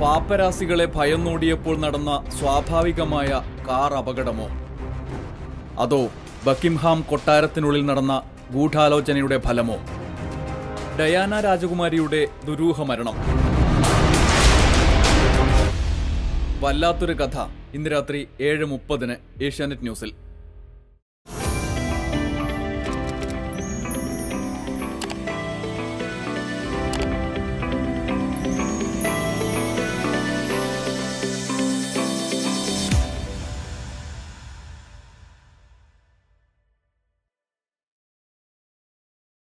പാപ്പരാസികളെ ഭയന്നോടിയപ്പോൾ നടന്ന സ്വാഭാവികമായ കാർ അപകടമോ? അതോ ബക്കിംഹാം കൊട്ടാരത്തിനുള്ളിൽ നടന്ന ഗൂഢാലോചനയുടെ ഫലമോ? ഡയാന രാജകുമാരിയുടെ ദുരൂഹ മരണം. വല്ലാത്തൊരു കഥ. ഇന്ന് രാത്രി ഏഴ് മുപ്പതിന് ഏഷ്യാനെറ്റ് ന്യൂസിൽ.